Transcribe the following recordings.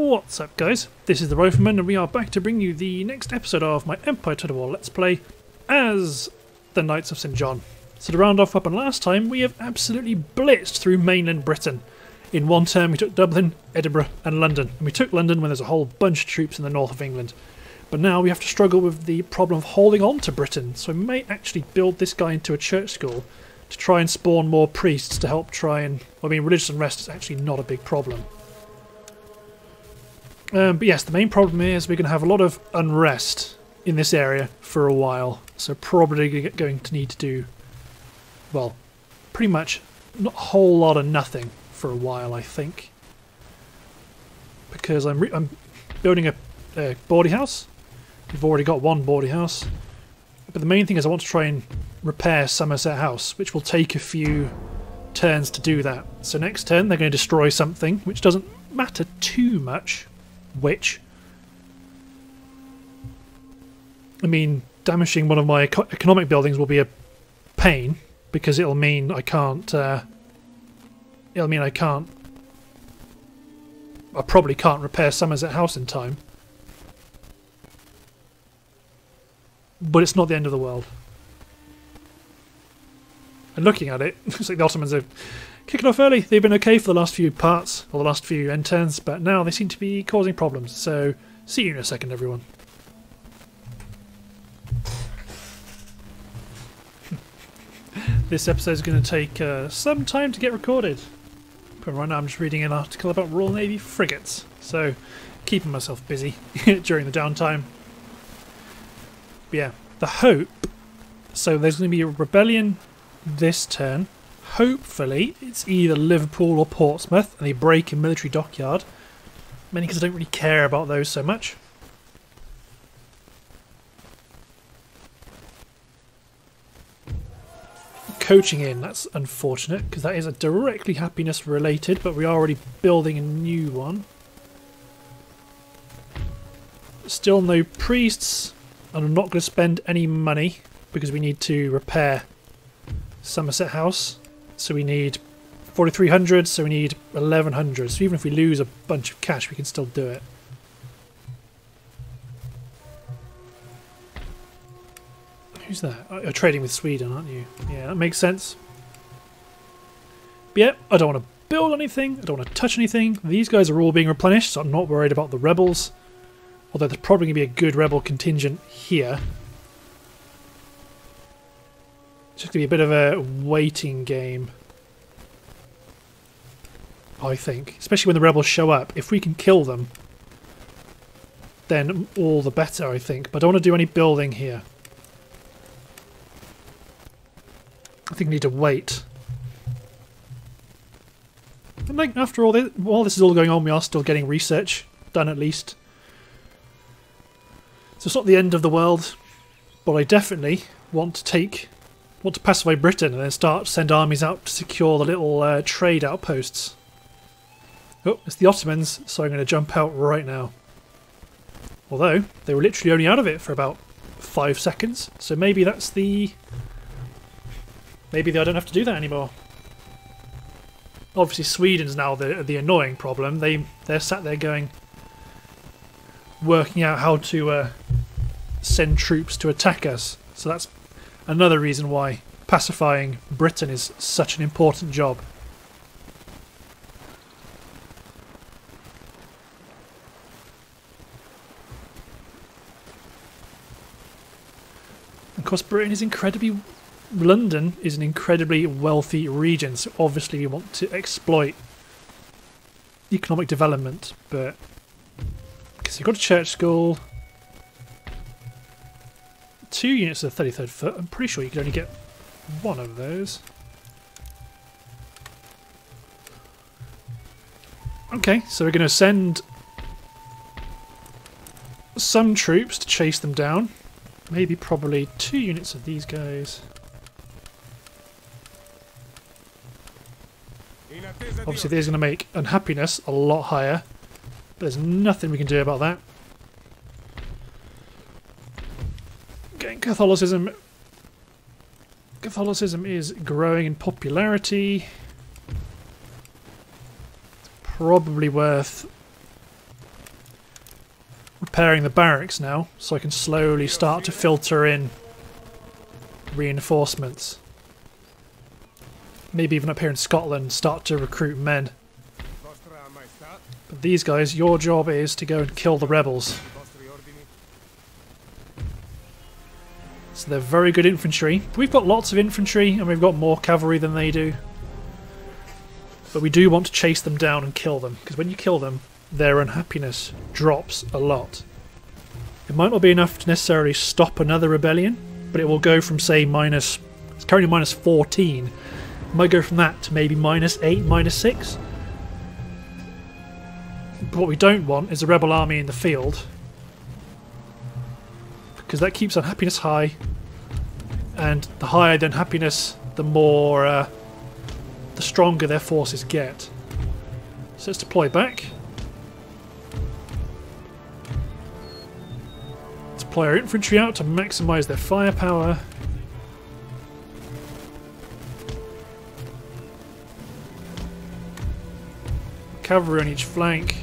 What's up guys, this is the Rifleman and we are back to bring you the next episode of my Empire Total War Let's Play as the Knights of St John. So to round off what happened last time, we have absolutely blitzed through mainland Britain. In one term we took Dublin, Edinburgh and London, and we took London when there's a whole bunch of troops in the north of England. But now we have to struggle with the problem of holding on to Britain, so we may actually build this guy into a church school to try and spawn more priests to help try and... I mean, religious unrest is actually not a big problem. Um, but yes, the main problem is we're going to have a lot of unrest in this area for a while. So probably going to need to do, well, pretty much not a whole lot of nothing for a while, I think. Because I'm, I'm building a, a bawdy house. We've already got one bawdy house. But the main thing is I want to try and repair Somerset House, which will take a few turns to do that. So next turn they're going to destroy something, which doesn't matter too much which I mean, damaging one of my eco economic buildings will be a pain because it'll mean I can't. Uh, it'll mean I can't. I probably can't repair Somerset House in time. But it's not the end of the world. And looking at it, looks like the Ottomans are Kicking off early, they've been okay for the last few parts, or the last few end turns, but now they seem to be causing problems, so see you in a second everyone. this episode is going to take uh, some time to get recorded. But right now I'm just reading an article about Royal Navy frigates, so keeping myself busy during the downtime. But yeah, the hope. So there's going to be a rebellion this turn, hopefully it's either Liverpool or Portsmouth and they break a military dockyard. Mainly because I don't really care about those so much. Coaching inn, that's unfortunate because that is a directly happiness related, but we are already building a new one. Still no priests, and I'm not going to spend any money because we need to repair Somerset House. So we need 4,300, so we need 1,100. So even if we lose a bunch of cash, we can still do it. Who's that? Oh, you're trading with Sweden, aren't you? Yeah, that makes sense. But yeah, I don't want to build anything. I don't want to touch anything. These guys are all being replenished, so I'm not worried about the rebels. Although there's probably going to be a good rebel contingent here. It's just going to be a bit of a waiting game. I think. Especially when the rebels show up. If we can kill them, then all the better, I think. But I don't want to do any building here. I think we need to wait. And like, after all this, while this is all going on, we are still getting research done at least. So it's not the end of the world, but I definitely want to take want to pacify Britain and then start to send armies out to secure the little uh, trade outposts. Oh, it's the Ottomans, so I'm going to jump out right now. Although, they were literally only out of it for about five seconds, so maybe that's the... Maybe I don't have to do that anymore. Obviously Sweden's now the the annoying problem. They, they're sat there going... Working out how to uh, send troops to attack us. So that's another reason why pacifying Britain is such an important job. Of course, Britain is incredibly. London is an incredibly wealthy region, so obviously we want to exploit economic development, but. Because you've got a church school, two units of the 33rd foot. I'm pretty sure you could only get one of those. Okay, so we're going to send some troops to chase them down. Maybe probably two units of these guys. Obviously, this is going to make unhappiness a lot higher. There's nothing we can do about that. Catholicism Catholicism is growing in popularity. It's probably worth repairing the barracks now, so I can slowly start to filter in reinforcements. Maybe even up here in Scotland, start to recruit men. But these guys, your job is to go and kill the rebels. So they're very good infantry. We've got lots of infantry and we've got more cavalry than they do. But we do want to chase them down and kill them, because when you kill them, their unhappiness drops a lot. It might not be enough to necessarily stop another rebellion, but it will go from say minus it's currently minus 14 it might go from that to maybe minus 8 minus 6 but what we don't want is a rebel army in the field because that keeps unhappiness high and the higher the unhappiness the more uh, the stronger their forces get so let's deploy back Let's deploy our infantry out to maximise their firepower. Cavalry on each flank.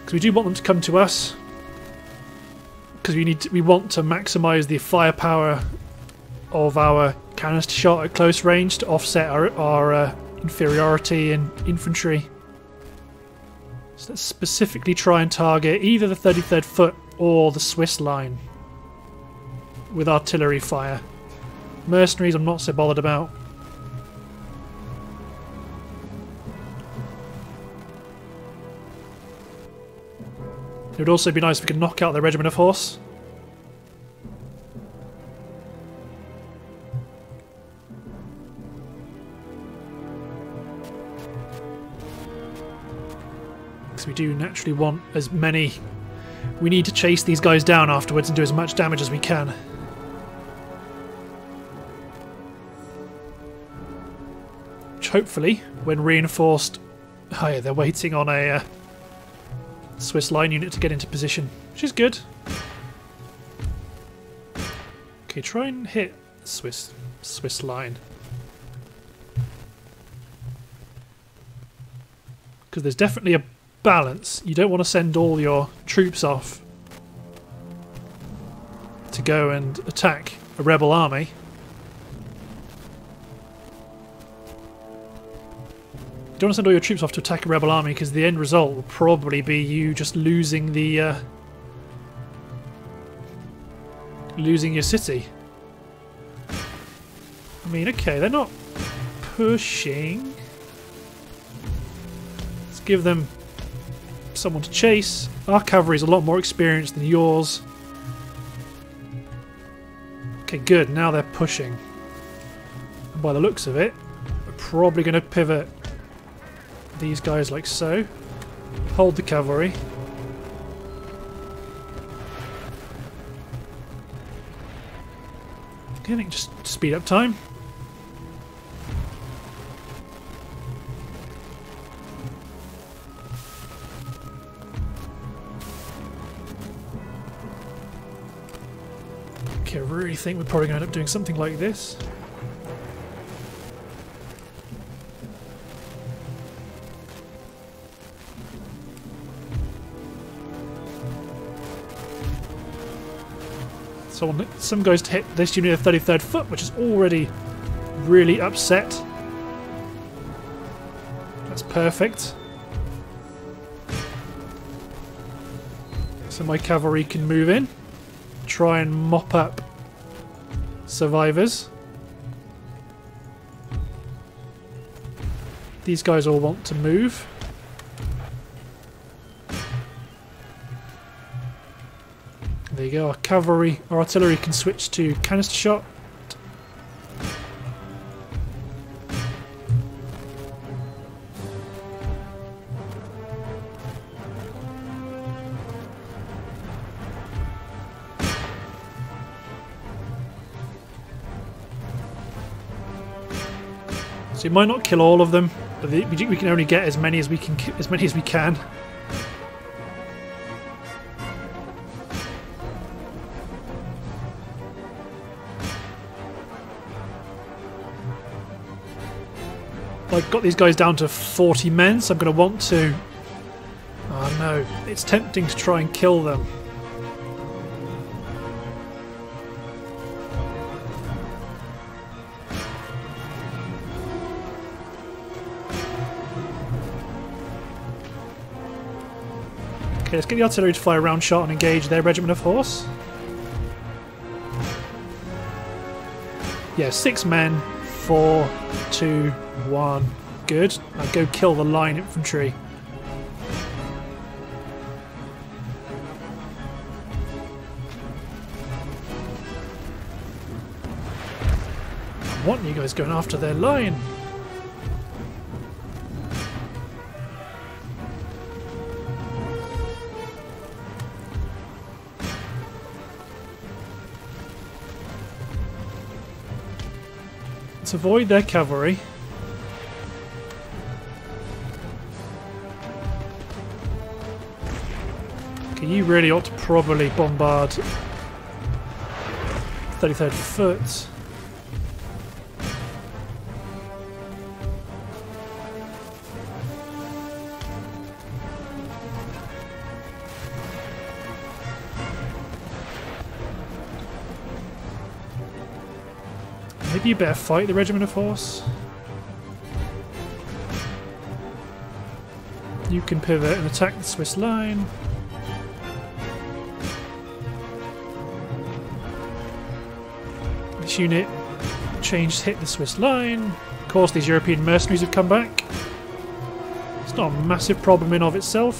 Because we do want them to come to us. Because we need to, we want to maximise the firepower of our canister shot at close range to offset our, our uh, inferiority in infantry. So let's specifically try and target either the 33rd Foot or the Swiss line with artillery fire. Mercenaries I'm not so bothered about. It would also be nice if we could knock out the regiment of horse. Because we do naturally want as many... We need to chase these guys down afterwards and do as much damage as we can. Which hopefully, when reinforced... Oh yeah, they're waiting on a uh, Swiss line unit to get into position, which is good. Okay, try and hit Swiss Swiss line. Because there's definitely a balance. You don't want to send all your troops off to go and attack a rebel army. You don't want to send all your troops off to attack a rebel army because the end result will probably be you just losing the uh, losing your city. I mean, okay, they're not pushing. Let's give them someone to chase. Our cavalry is a lot more experienced than yours. Okay, good. Now they're pushing. And by the looks of it, we're probably going to pivot these guys like so. Hold the cavalry. I think just speed up time. Okay, I really think we're probably going to end up doing something like this. So some goes to hit this unit of 33rd Foot, which is already really upset. That's perfect. So my cavalry can move in try and mop up survivors. These guys all want to move. You go, our cavalry, our artillery can switch to canister shot. So we might not kill all of them, but we can only get as many as we can as many as we can. I've got these guys down to 40 men, so I'm going to want to... Oh no, it's tempting to try and kill them. Okay, let's get the artillery to fire a round shot and engage their regiment of horse. Yeah, six men, four, two, one. Good. Now go kill the line infantry. Want you guys going after their line. Let's avoid their cavalry. Really ought to probably bombard 33rd Foot. Maybe you better fight the regiment of horse. You can pivot and attack the Swiss line. Unit changed hit the Swiss line. Of course, these European mercenaries have come back. It's not a massive problem in of itself.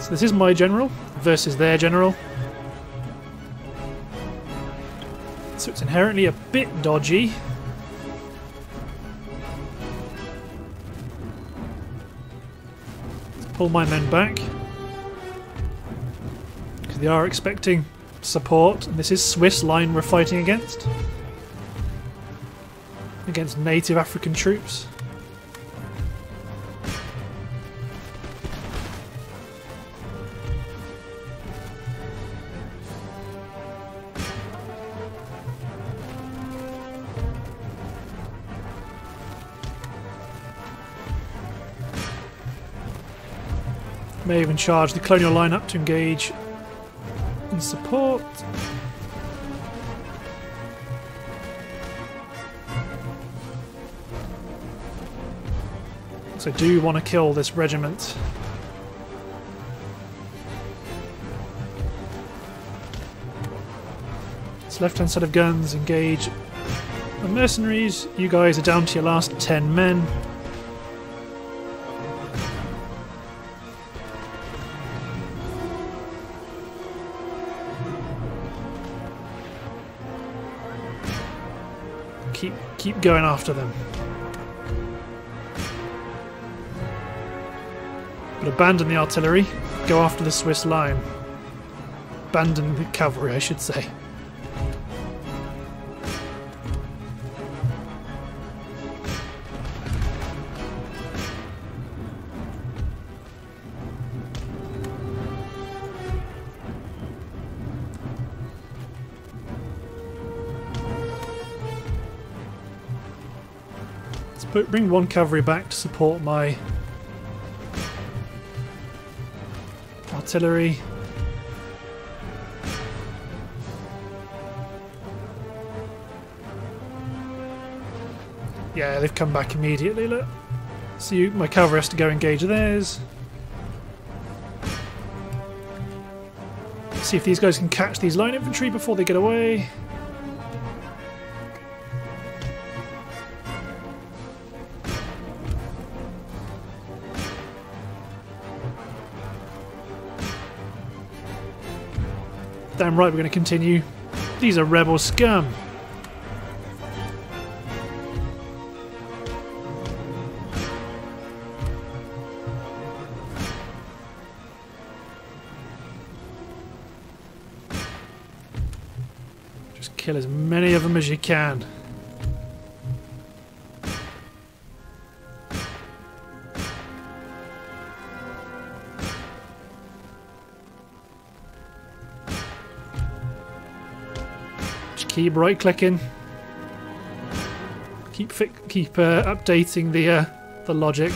So this is my general versus their general. So it's inherently a bit dodgy. Pull my men back. Because they are expecting support. And this is Swiss line we're fighting against. Against native African troops. May even charge the colonial line up to engage in support. So do want to kill this regiment. It's left hand set of guns engage the mercenaries. You guys are down to your last 10 men. Going after them. But abandon the artillery, go after the Swiss line. Abandon the cavalry, I should say. Bring one cavalry back to support my artillery. Yeah, they've come back immediately, look. So you, my cavalry has to go engage theirs. See if these guys can catch these line infantry before they get away. Damn right we're going to continue. These are rebel scum. Just kill as many of them as you can. Keep right clicking. Keep keep uh, updating the uh, the logic.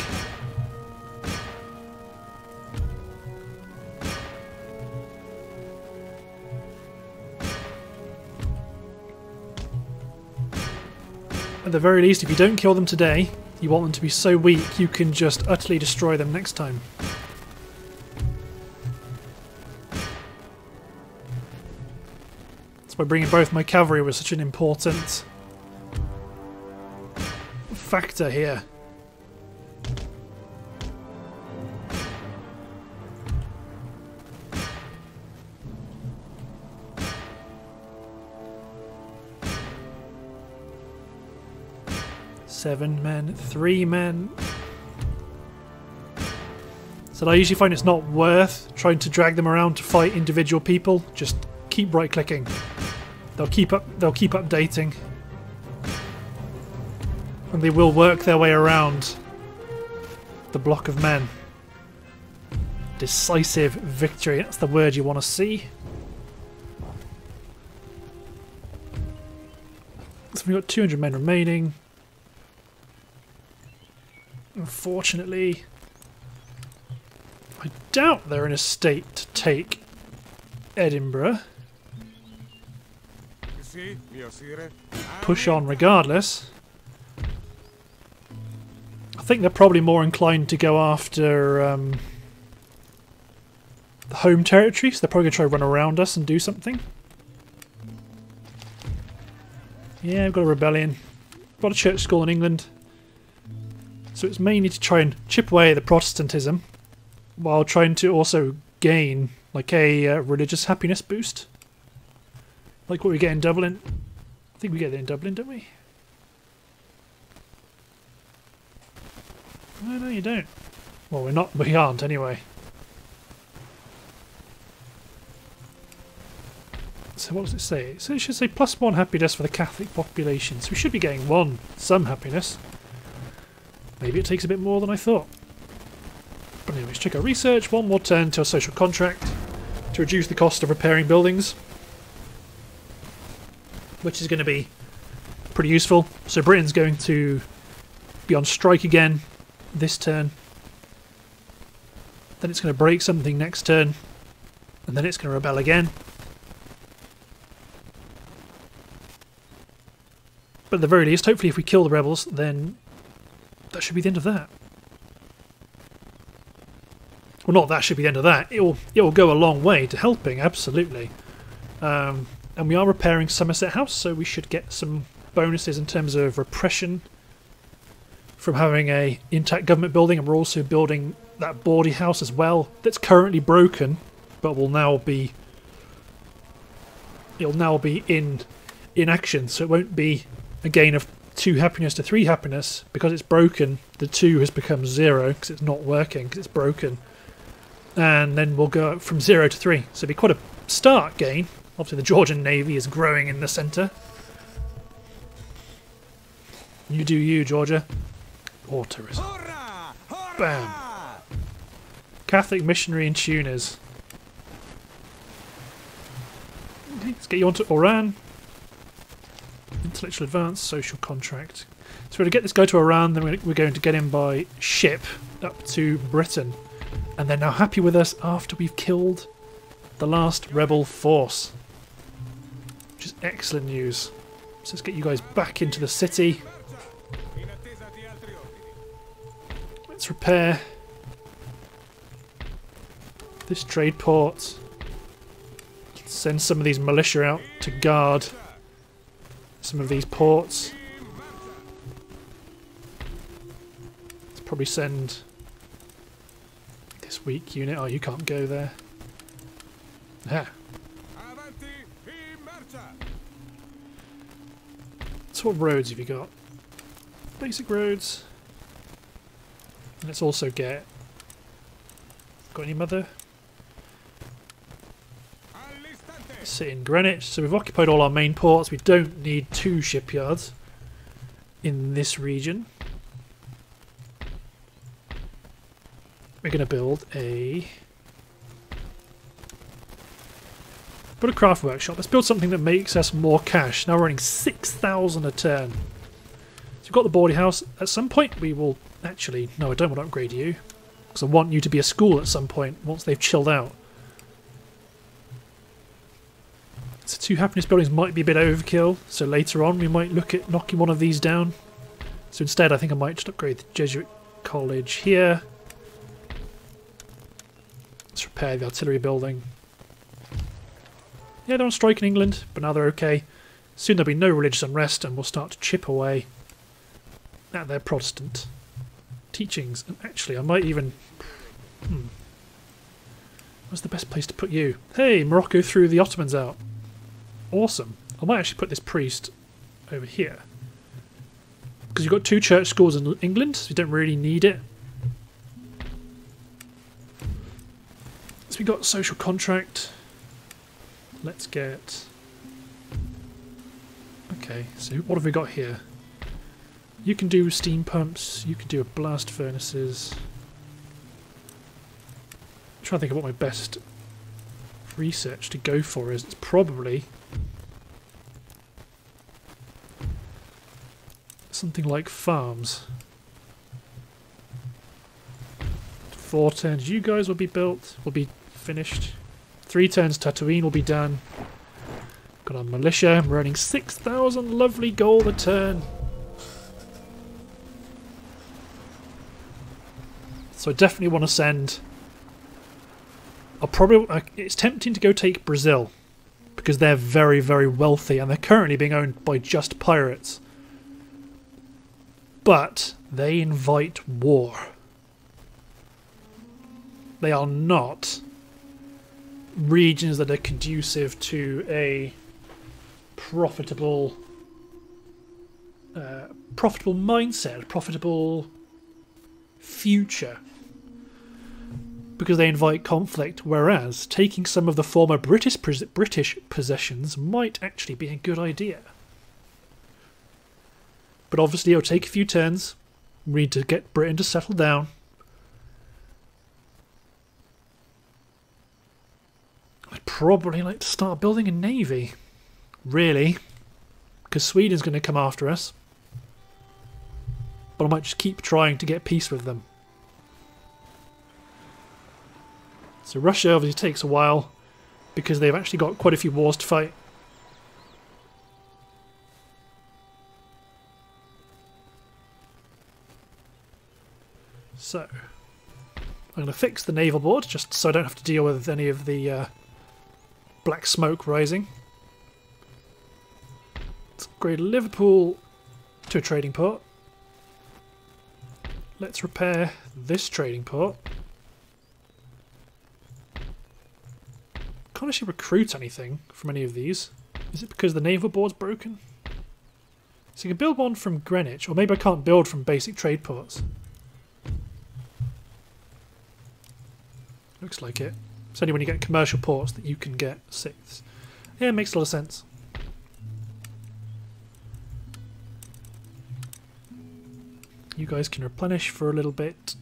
At the very least, if you don't kill them today, you want them to be so weak you can just utterly destroy them next time. Why bringing both my cavalry was such an important factor here. Seven men, three men. So I usually find it's not worth trying to drag them around to fight individual people. Just keep right clicking. They'll keep up they'll keep updating. And they will work their way around the block of men. Decisive victory, that's the word you want to see. So we've got 200 men remaining. Unfortunately, I doubt they're in a state to take Edinburgh. Push on regardless. I think they're probably more inclined to go after um, the home territory, so they're probably going to try to run around us and do something. Yeah, we've got a rebellion. Got a church school in England. So it's mainly to try and chip away the Protestantism while trying to also gain like a uh, religious happiness boost. Like what we get in Dublin. I think we get it in Dublin, don't we? No, no, you don't. Well, we're not. We aren't anyway. So what does it say? So it should say plus one happiness for the Catholic population. So we should be getting one, some happiness. Maybe it takes a bit more than I thought. But anyways, check our research. One more turn to a social contract to reduce the cost of repairing buildings. Which is going to be pretty useful. So Britain's going to be on strike again this turn. Then it's going to break something next turn. And then it's going to rebel again. But at the very least, hopefully if we kill the rebels, then that should be the end of that. Well, not that should be the end of that. It will it will go a long way to helping, absolutely. Um, and we are repairing Somerset House, so we should get some bonuses in terms of repression from having a intact government building, and we're also building that Bawdy House as well. That's currently broken, but will now be it'll now be in in action, so it won't be a gain of two happiness to three happiness because it's broken. The two has become zero because it's not working because it's broken, and then we'll go from zero to three. So it'll be quite a start gain. Obviously, the Georgian navy is growing in the centre. You do you, Georgia. War tourism. Bam. Catholic missionary in Tunis. Okay, let's get you onto Oran. Intellectual advance, social contract. So we're going to get this guy to Oran, then we're going to get him by ship up to Britain. And they're now happy with us after we've killed the last rebel force. Excellent news. So let's get you guys back into the city. Let's repair this trade port. Send some of these militia out to guard some of these ports. Let's probably send this weak unit. Oh, you can't go there. Yeah. What roads have you got? Basic roads. Let's also get... Got any mother? sit in Greenwich. So we've occupied all our main ports. We don't need two shipyards in this region. We're going to build a... Got a craft workshop. Let's build something that makes us more cash. Now we're running 6,000 a turn. So we've got the bawdy house. At some point we will... Actually, no, I don't want to upgrade you. Because I want you to be a school at some point, once they've chilled out. So two happiness buildings might be a bit overkill, so later on we might look at knocking one of these down. So instead I think I might just upgrade the Jesuit College here. Let's repair the artillery building. Yeah, they're on strike in England, but now they're okay. Soon there'll be no religious unrest and we'll start to chip away at their Protestant teachings. And actually, I might even... Hmm. What's the best place to put you? Hey, Morocco threw the Ottomans out. Awesome. I might actually put this priest over here. Because you've got two church schools in England, so you don't really need it. So we've got social contract. Let's get... Okay, so what have we got here? You can do steam pumps, you can do blast furnaces. I'm trying to think of what my best research to go for is. It's probably something like farms. Four turns you guys will be built, will be finished. Three turns Tatooine will be done. Got our militia, I'm running 6,000 lovely gold a turn. So I definitely want to send... I'll probably... Uh, it's tempting to go take Brazil because they're very, very wealthy and they're currently being owned by just pirates but they invite war. They are not regions that are conducive to a profitable uh, profitable mindset, profitable future because they invite conflict, whereas taking some of the former British British possessions might actually be a good idea. But obviously it'll take a few turns. We need to get Britain to settle down. Probably like to start building a navy. Really. Because Sweden's going to come after us. But I might just keep trying to get peace with them. So Russia obviously takes a while because they've actually got quite a few wars to fight. So, I'm going to fix the naval board just so I don't have to deal with any of the uh, black smoke rising. Let's upgrade Liverpool to a trading port. Let's repair this trading port. Can't actually recruit anything from any of these. Is it because the naval board's broken? So you can build one from Greenwich, or maybe I can't build from basic trade ports. Looks like it. It's only when you get commercial ports that you can get sixths. Yeah, it makes a lot of sense. You guys can replenish for a little bit.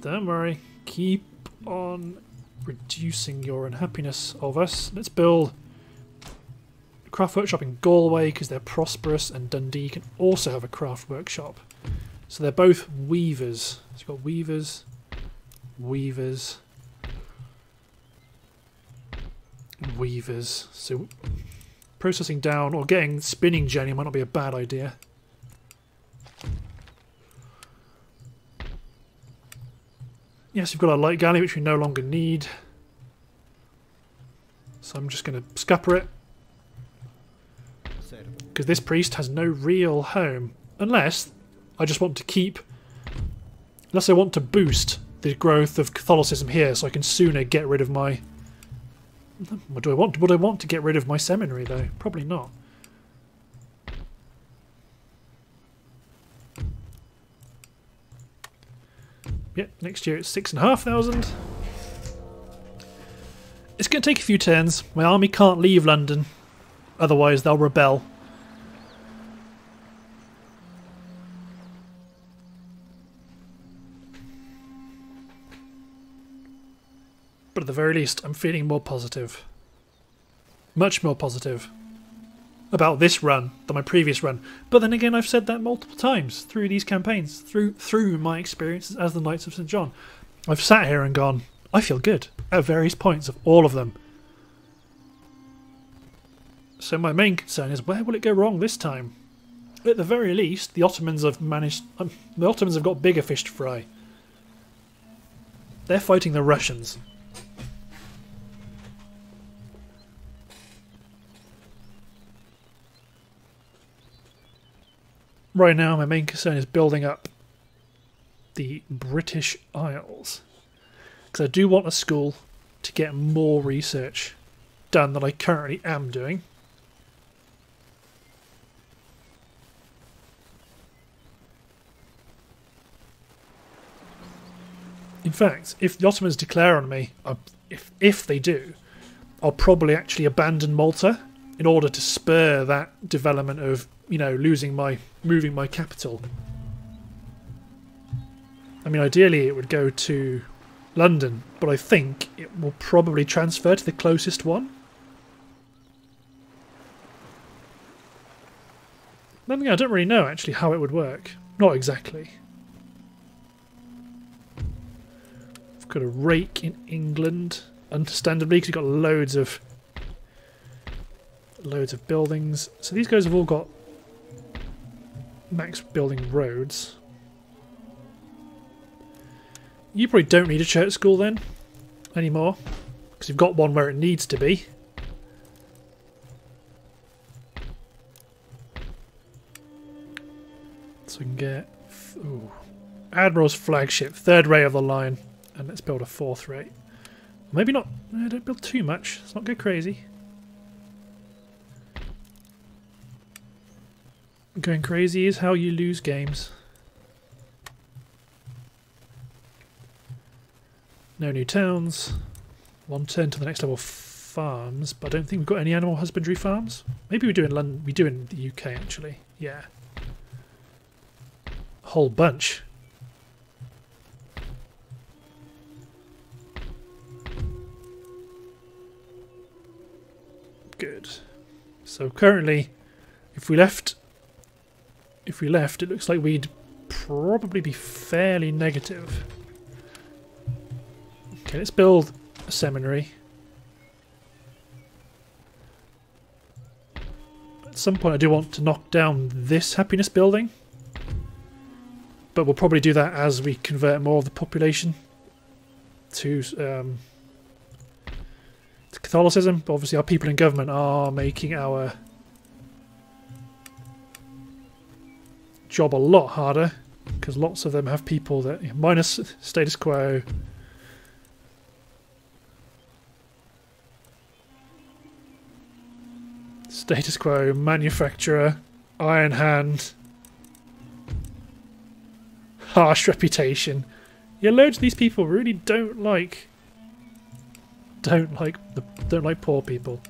Don't worry. Keep on reducing your unhappiness of us. Let's build craft workshop in Galway because they're prosperous, and Dundee can also have a craft workshop. So they're both weavers. So you've got weavers, weavers, weavers. So processing down or getting spinning jenny might not be a bad idea. Yes, we've got our light galley, which we no longer need. So I'm just going to scupper it because this priest has no real home. Unless I just want to keep... Unless I want to boost the growth of Catholicism here so I can sooner get rid of my... What do I want? Would I want to get rid of my seminary though? Probably not. Yep, next year it's six and a half thousand. It's going to take a few turns. My army can't leave London, otherwise they'll rebel. At the very least, I'm feeling more positive. Much more positive about this run than my previous run. But then again, I've said that multiple times through these campaigns, through through my experiences as the Knights of St. John. I've sat here and gone, I feel good at various points of all of them. So my main concern is where will it go wrong this time? At the very least, the Ottomans have managed. Um, the Ottomans have got bigger fish to fry. They're fighting the Russians. Right now, my main concern is building up the British Isles. Because I do want a school to get more research done than I currently am doing. In fact, if the Ottomans declare on me, if if they do, I'll probably actually abandon Malta in order to spur that development of you know losing my moving my capital. I mean, ideally it would go to London, but I think it will probably transfer to the closest one. Again, I don't really know actually how it would work. Not exactly. I've got a rake in England, understandably, because you've got loads of loads of buildings. So these guys have all got max building roads. You probably don't need a church school then anymore because you've got one where it needs to be. So we can get ooh, Admiral's flagship, third rate of the line, and let's build a fourth rate. Maybe not. No, don't build too much. Let's not go crazy. Going crazy is how you lose games. No new towns. One turn to the next level farms, but I don't think we've got any animal husbandry farms. Maybe we do in London. We do in the UK actually. Yeah. Whole bunch. Good. So currently, if we left if we left, it looks like we'd probably be fairly negative. Okay, let's build a seminary. At some point I do want to knock down this happiness building. But we'll probably do that as we convert more of the population to, um, to Catholicism. But obviously our people in government are making our job a lot harder because lots of them have people that minus status quo. Status quo manufacturer iron hand. Harsh reputation. Yeah loads of these people really don't like don't like the don't like poor people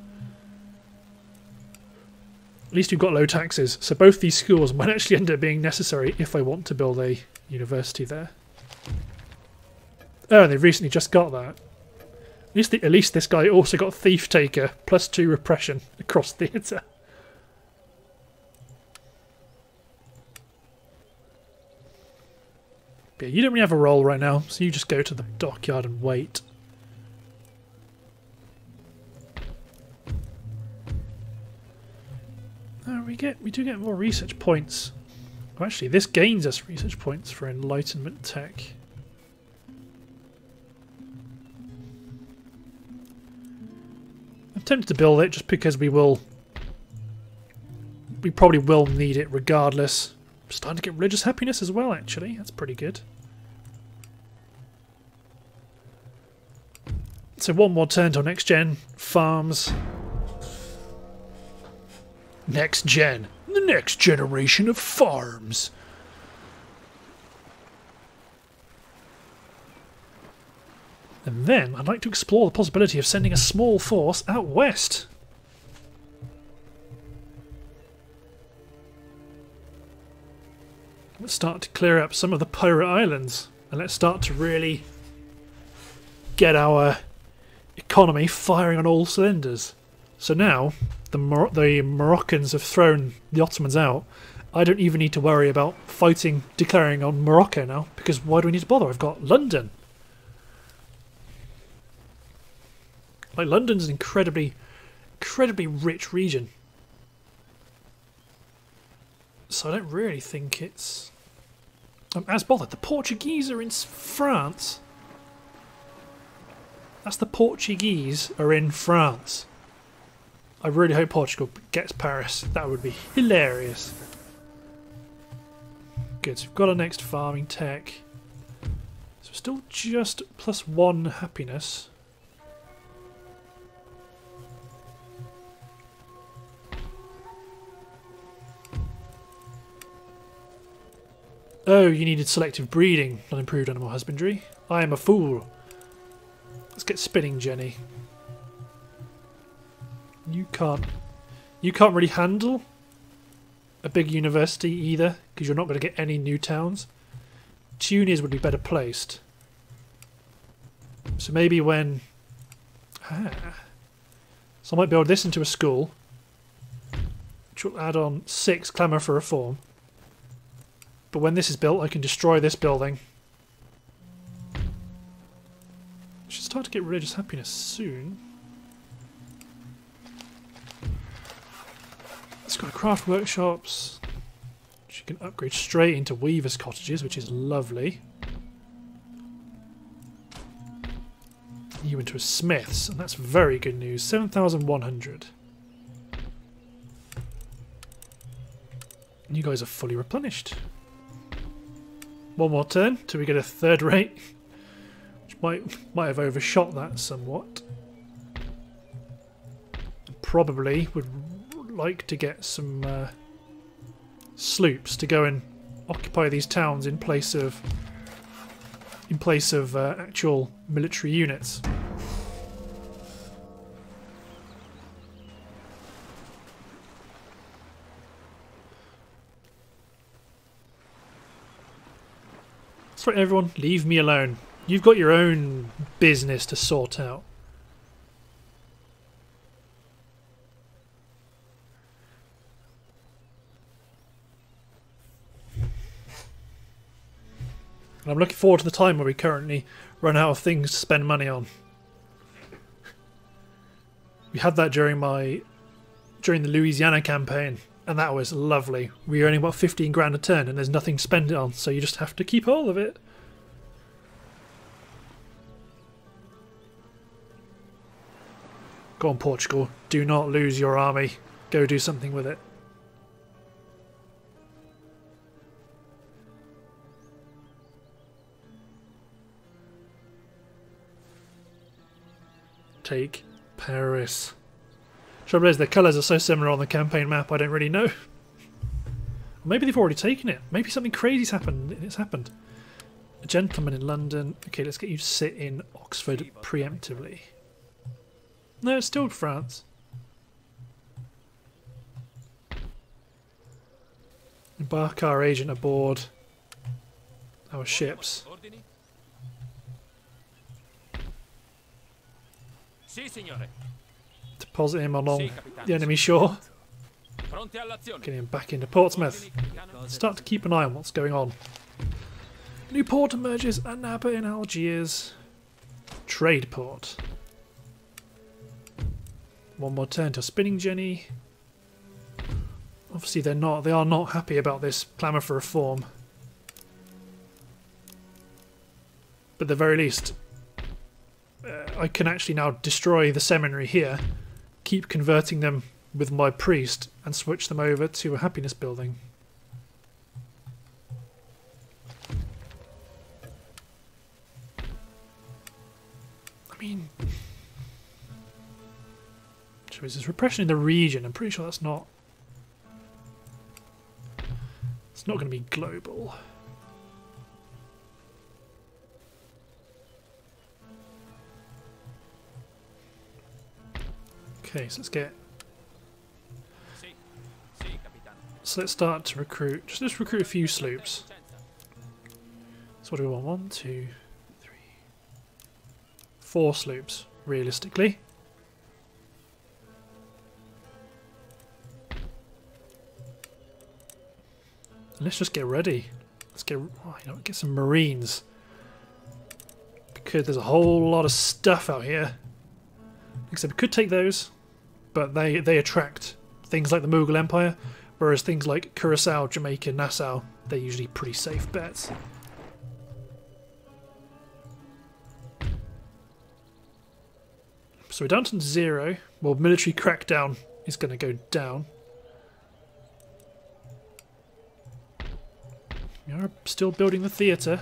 at least you've got low taxes. So both these schools might actually end up being necessary if I want to build a university there. Oh, they've recently just got that. At least, the, at least this guy also got Thief Taker, plus two repression across theatre. Yeah, you don't really have a role right now, so you just go to the dockyard and wait. We get we do get more research points. Oh, actually, this gains us research points for enlightenment tech. I'm tempted to build it just because we will. We probably will need it regardless. I'm starting to get religious happiness as well. Actually, that's pretty good. So one more turn till next gen farms Next gen. The next generation of farms. And then I'd like to explore the possibility of sending a small force out west. Let's start to clear up some of the pirate islands and let's start to really get our economy firing on all cylinders. So now the Mor- the Moroccans have thrown the Ottomans out. I don't even need to worry about fighting, declaring on Morocco now because why do we need to bother? I've got London. Like London's an incredibly, incredibly rich region. So I don't really think it's I'm as bothered. The Portuguese are in France. That's the Portuguese are in France. I really hope Portugal gets Paris. That would be hilarious. Good, so we've got our next farming tech. So still just plus one happiness. Oh, you needed selective breeding, not improved animal husbandry. I am a fool. Let's get spinning, Jenny. You can't. You can't really handle a big university either, because you're not going to get any new towns. Tunis would be better placed. So maybe when. Ah. So I might build this into a school, which will add on six clamour for reform. But when this is built, I can destroy this building. Should start to get religious happiness soon. It's got craft workshops. She can upgrade straight into weavers' cottages, which is lovely. You into a smith's, and that's very good news. 7,100. You guys are fully replenished. One more turn till we get a third rate, which might might have overshot that somewhat. Probably would like to get some uh, sloops to go and occupy these towns in place of in place of uh, actual military units. That's right, everyone. Leave me alone. You've got your own business to sort out. And I'm looking forward to the time where we currently run out of things to spend money on. We had that during my during the Louisiana campaign, and that was lovely. We were earning about 15 grand a turn, and there's nothing to spend it on, so you just have to keep hold of it. Go on, Portugal. Do not lose your army. Go do something with it. Take Paris. Trouble is, the colours are so similar on the campaign map, I don't really know. Maybe they've already taken it. Maybe something crazy's happened. It's happened. A gentleman in London. Okay, let's get you to sit in Oxford preemptively. No, it's still France. Embark our agent aboard our ships. Deposit him along the enemy shore. Pronti all'azione. Get him back into Portsmouth. Start to keep an eye on what's going on. New port emerges, Annaba in Algiers. Trade port. One more turn to spinning Jenny. Obviously they're not they are not happy about this clamour for reform. But at the very least uh, I can actually now destroy the seminary here, keep converting them with my priest and switch them over to a happiness building. I mean, so is this repression in the region? I'm pretty sure that's not. It's not going to be global. Okay, so let's get. So let's start to recruit. Just let's recruit a few sloops. So what do we want? One, two, three, four sloops. realistically. Let's just get ready. Let's get, oh, you know, get some marines. Because there's a whole lot of stuff out here. Except we could take those, but they they attract things like the Mughal Empire, whereas things like Curacao, Jamaica, Nassau, they're usually pretty safe bets. So we're down to zero. Well, military crackdown is going to go down. We are still building the theatre.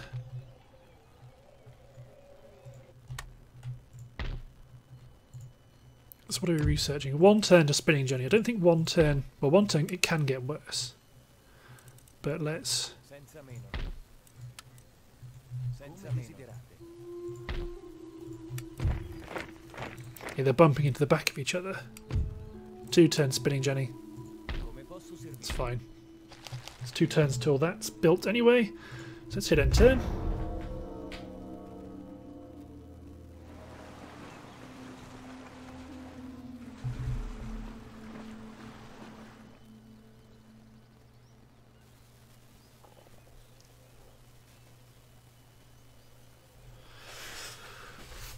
What are we researching? One turn to spinning jenny. I don't think one turn... Well, one turn it can get worse. But let's... Yeah, they're bumping into the back of each other. Two turns spinning servire? It's fine. It's two turns till that's built anyway. So let's hit end turn.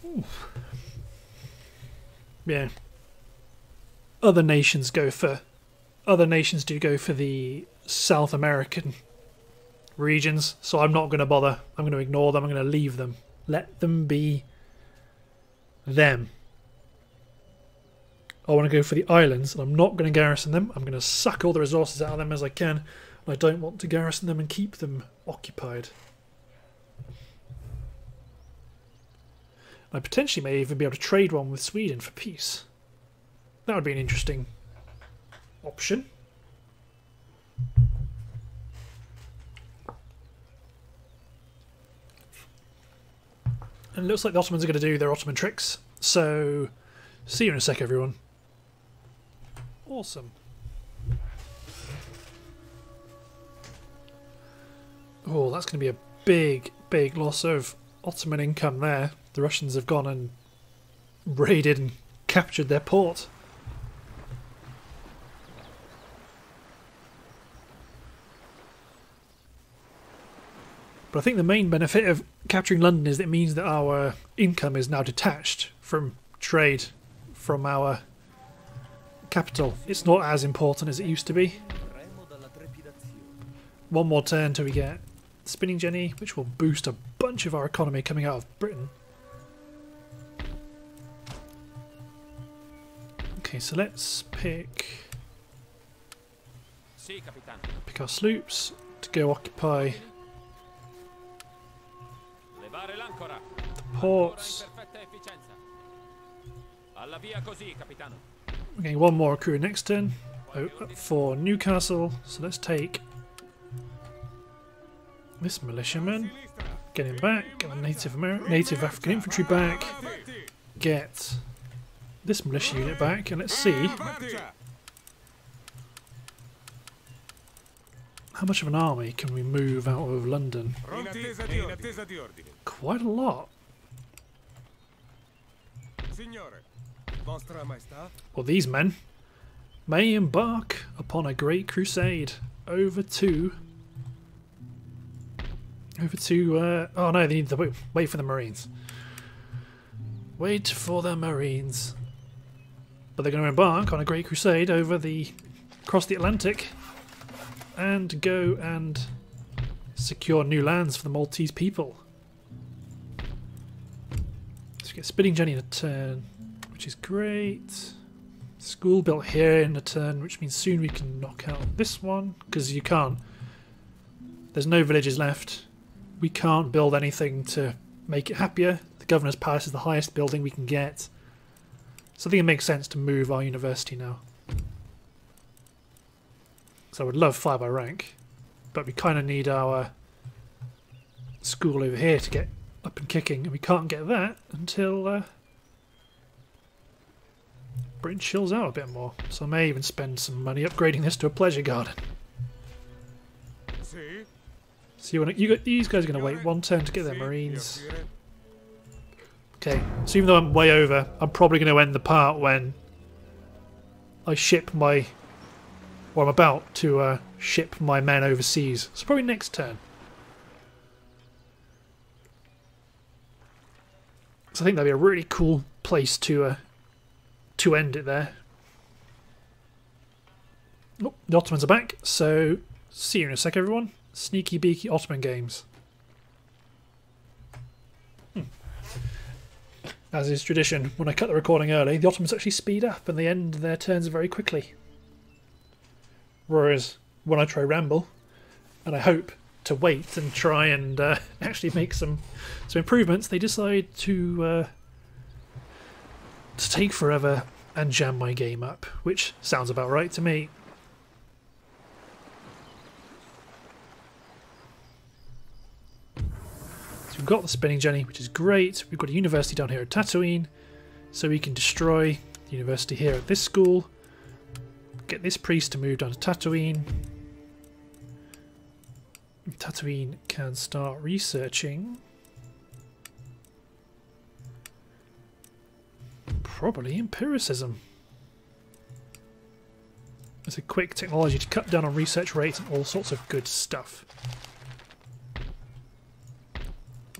Ooh. Yeah. Other nations go for other nations do go for the South American regions, so I'm not going to bother. I'm going to ignore them. I'm going to leave them. Let them be them. I want to go for the islands, and I'm not going to garrison them. I'm going to suck all the resources out of them as I can. I don't want to garrison them and keep them occupied. I potentially may even be able to trade one with Sweden for peace. That would be an interesting option. And it looks like the Ottomans are going to do their Ottoman tricks. So, see you in a sec, everyone. Awesome. Oh, that's going to be a big, big loss of Ottoman income there. The Russians have gone and raided and captured their port. But I think the main benefit of capturing London is that it means that our income is now detached from trade from our capital. It's not as important as it used to be. One more turn till we get Spinning Jenny, which will boost a bunch of our economy coming out of Britain. Okay, so let's pick pick our sloops to go occupy the ports. In perfetta efficienza. Alla via così, capitano. We're getting one more crew next turn oh, for Newcastle. So let's take this militiaman, get him back, get the Native Amer- Native African infantry back, get this militia unit back, and let's see how much of an army can we move out of London. In attesa di, in attesa di ordine. Quite a lot. Signore, Vostra Maestà, Well, these men may embark upon a great crusade over to. Over to. Uh, oh no, they need to wait for the Marines. Wait for the Marines. But they're going to embark on a great crusade over the. across the Atlantic and go and secure new lands for the Maltese people. Let's get Spinning Jenny in a turn which is great. School built here in a turn, which means soon we can knock out this one, because you can't. There's no villages left. We can't build anything to make it happier. The Governor's Palace is the highest building we can get. So I think it makes sense to move our university now. So I would love fire by rank, but we kind of need our school over here to get up and kicking, and we can't get that until uh, Britain chills out a bit more. So I may even spend some money upgrading this to a pleasure garden. See? So you want you got these guys are going to wait one turn to get their marines. Okay, so even though I'm way over, I'm probably going to end the part when I ship my, or I'm about to uh, ship my men overseas. So probably next turn. So I think that'd be a really cool place to uh, to end it there. Oh, the Ottomans are back, so see you in a sec, everyone. Sneaky beaky Ottoman games. As is tradition, when I cut the recording early, the Ottomans actually speed up and they end their turns very quickly. Whereas when I try Ramble, and I hope to wait and try and uh, actually make some some improvements, they decide to uh, to take forever and jam my game up, which sounds about right to me. We've got the spinning jenny, which is great. We've got a university down here at Tatooine, so we can destroy the university here at this school. Get this priest to move down to Tatooine. Tatooine can start researching. Probably empiricism. It's a quick technology to cut down on research rates and all sorts of good stuff.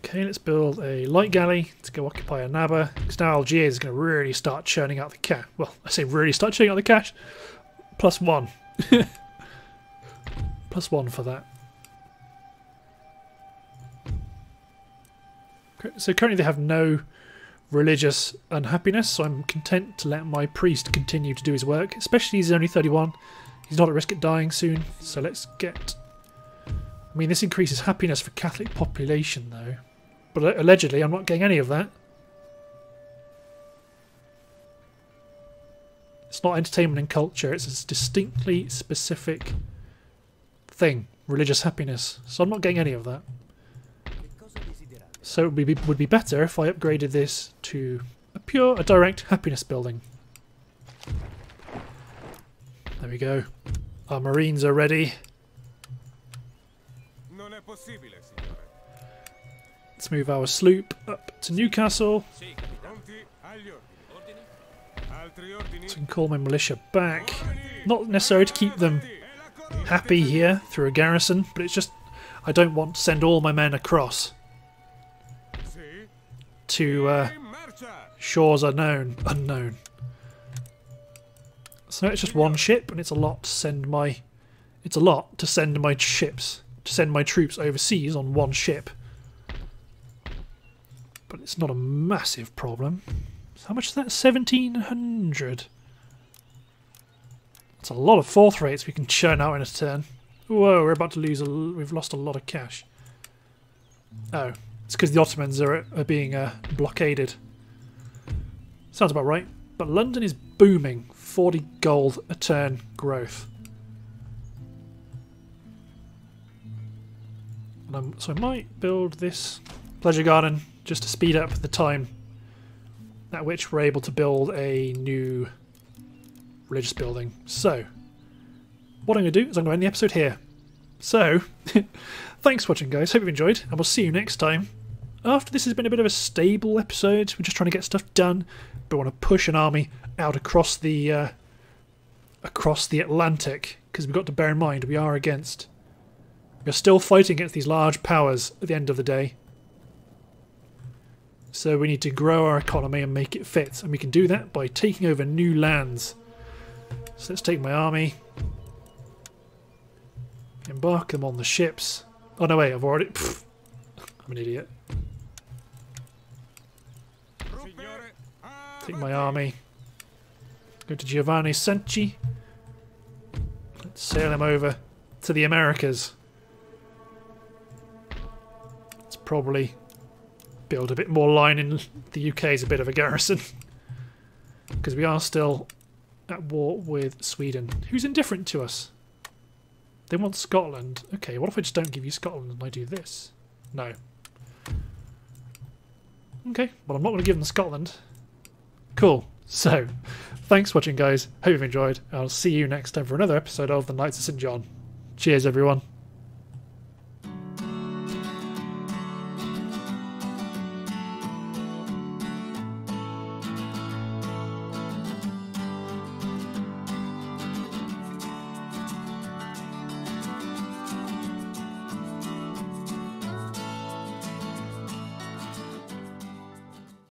Okay, let's build a light galley to go occupy Annaba. Because now Algiers is going to really start churning out the cash. Well, I say really start churning out the cash. Plus one. Plus one for that. So currently they have no religious unhappiness, so I'm content to let my priest continue to do his work, especially he's only 31. He's not at risk of dying soon, so let's get... I mean, this increases happiness for Catholic population, though. But uh, allegedly, I'm not getting any of that. It's not entertainment and culture, it's a distinctly specific thing. Religious happiness. So I'm not getting any of that. So it would be, would be better if I upgraded this to a pure, a direct happiness building. There we go. Our marines are ready. Let's move our sloop up to Newcastle. So I can call my militia back. Not necessarily to keep them happy here through a garrison, but it's just I don't want to send all my men across to uh, shores unknown. Unknown. So it's just one ship, and it's a lot to send my. It's a lot to send my ships to send my troops overseas on one ship. But it's not a massive problem. So how much is that? Seventeen hundred. That's a lot of fourth rates we can churn out in a turn. Whoa, we're about to lose. A, we've lost a lot of cash. Oh, it's because the Ottomans are, are being uh, blockaded. Sounds about right. But London is booming. 40 gold a turn growth. So I might build this pleasure garden just to speed up the time at which we're able to build a new religious building. So, what I'm going to do is I'm going to end the episode here. So, thanks for watching guys, hope you've enjoyed, and we'll see you next time. After this has been a bit of a stable episode, we're just trying to get stuff done, but want to push an army out across the uh, across the Atlantic, because we've got to bear in mind we are against we're still fighting against these large powers at the end of the day. So we need to grow our economy and make it fit, and we can do that by taking over new lands. So let's take my army, embark them on the ships. Oh no, wait, I've already. Pff, I'm an idiot. Take my army. Go to Giovanni Sanchi. Let's sail him over to the Americas. Let's probably build a bit more line in the UK as a bit of a garrison. Because we are still at war with Sweden, who's indifferent to us. They want Scotland. Okay, what if I just don't give you Scotland and I do this? No. Okay, well I'm not going to give them Scotland. Cool. So, thanks for watching guys. Hope you've enjoyed. I'll see you next time for another episode of The Knights of St. John. Cheers everyone.